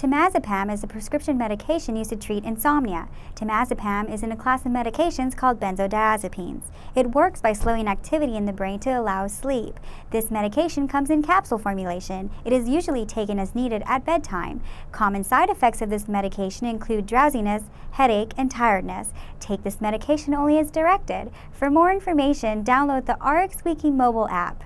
Temazepam is a prescription medication used to treat insomnia. Temazepam is in a class of medications called benzodiazepines. It works by slowing activity in the brain to allow sleep. This medication comes in capsule formulation. It is usually taken as needed at bedtime. Common side effects of this medication include drowsiness, headache, and tiredness. Take this medication only as directed. For more information, download the RxWiki mobile app.